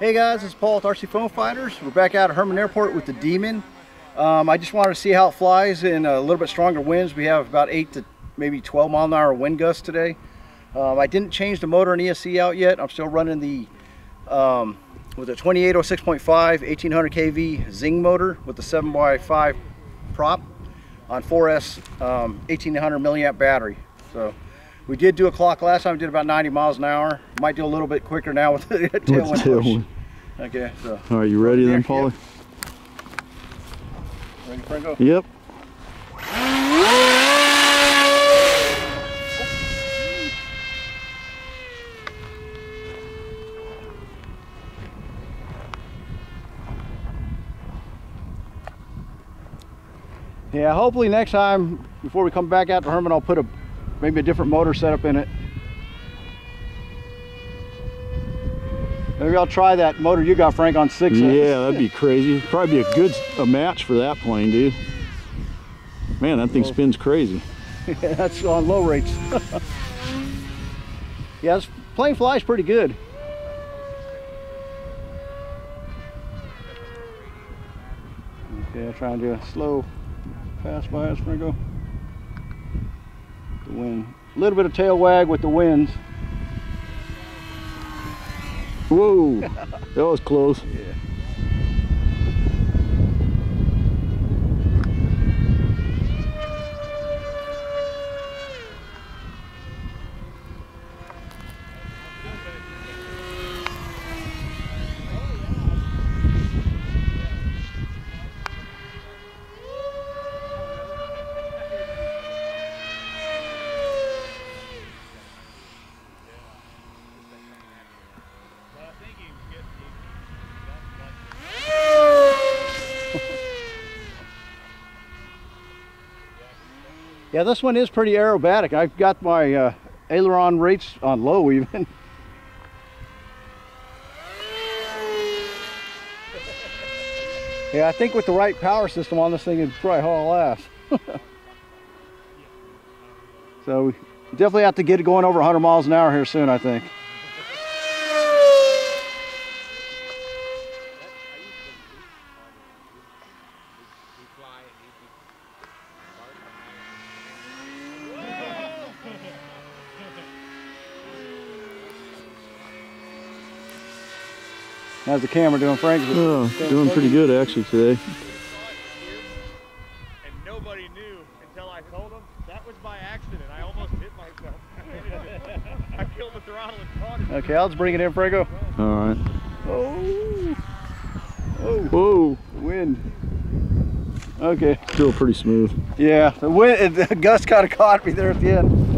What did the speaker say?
Hey guys, it's Paul with RC Foam Fighters. We're back out at Herman Airport with the Demon. Um, I just wanted to see how it flies in a little bit stronger winds. We have about 8 to maybe 12 mile an hour wind gusts today. Um, I didn't change the motor and ESC out yet. I'm still running the um, with a 2806.5 1800 kV Xing motor with the 7x5 prop on 4S um, 1800 milliamp battery. So we did do a clock last time, we did about 90 miles an hour. Might do a little bit quicker now with the tailwind tailwind. Okay, so. All right, you ready then, Yeah, Paulie? Ready, Franco? Yep. Yeah, hopefully next time, before we come back out to Herman, I'll put a maybe a different motor setup in it. Maybe I'll try that motor you got, Frank, on six. Yeah, that'd be crazy. Probably be a good a match for that plane, dude. Man, that thing spins crazy. That's on low rates. yeah, this plane flies pretty good. Okay, I'll try and do a slow pass by us, Franco. The wind. A little bit of tail wag with the winds. Whoa, that was close. Yeah, this one is pretty aerobatic. I've got my uh, aileron rates on low even. yeah, I think with the right power system on this thing, it'd probably haul ass. so we definitely have to get it going over 100 miles an hour here soon, I think. How's the camera doing, Frank? Oh, staying doing pretty good actually today. and nobody knew until I told them that was by accident. I almost hit myself. I killed the throttle and caught it. Okay, I'll just bring it in, Franco. All right. Oh, oh, Whoa, wind. Okay, still pretty smooth. yeah, the wind, the gust kind of caught me there at the end.